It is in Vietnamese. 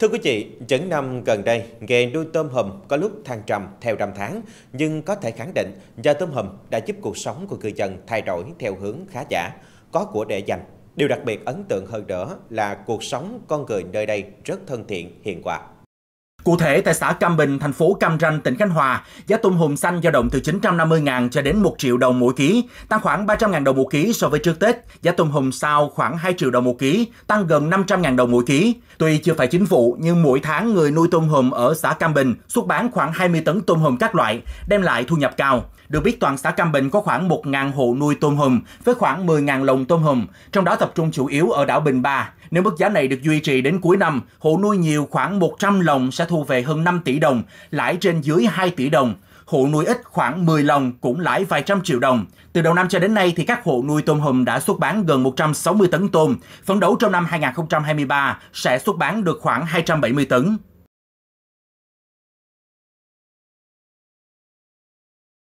Thưa quý vị, những năm gần đây, nghề nuôi tôm hùm có lúc thăng trầm theo năm tháng, nhưng có thể khẳng định do tôm hùm đã giúp cuộc sống của cư dân thay đổi theo hướng khá giả, có của để dành. Điều đặc biệt ấn tượng hơn nữa là cuộc sống con người nơi đây rất thân thiện, hiền hòa. Cụ thể, tại xã Cam Bình, thành phố Cam Ranh, tỉnh Khánh Hòa, giá tôm hùm xanh dao động từ 950.000 cho đến 1 triệu đồng mỗi ký, tăng khoảng 300.000 đồng một ký so với trước Tết. Giá tôm hùm sao khoảng 2 triệu đồng một ký, tăng gần 500.000 đồng mỗi ký. Tuy chưa phải chính vụ, nhưng mỗi tháng người nuôi tôm hùm ở xã Cam Bình xuất bán khoảng 20 tấn tôm hùm các loại, đem lại thu nhập cao. Được biết toàn xã Cam Bình có khoảng 1.000 hộ nuôi tôm hùm với khoảng 10.000 lồng tôm hùm, trong đó tập trung chủ yếu ở đảo Bình Ba. Nếu mức giá này được duy trì đến cuối năm, hộ nuôi nhiều khoảng 100 lồng sẽ thu thu về hơn 5 tỷ đồng, lãi trên dưới 2 tỷ đồng. Hộ nuôi ít khoảng 10 lồng cũng lãi vài trăm triệu đồng. Từ đầu năm cho đến nay thì các hộ nuôi tôm hùm đã xuất bán gần 160 tấn tôm, phấn đấu trong năm 2023 sẽ xuất bán được khoảng 270 tấn.